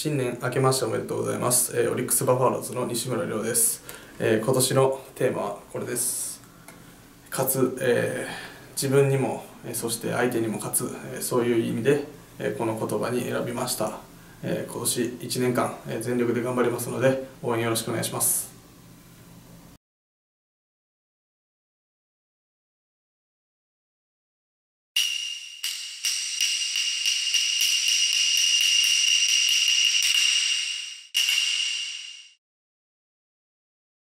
新年明けましておめでとうございます、えーオリックス・バファローズの西村亮です、えー今年のテーマはこれです。かつ、えー自分にもえそして相手にも勝つ、えそういう意味で、えこの言葉に選びました、え今年1年間、え全力で頑張りますので応援よろしくお願いします。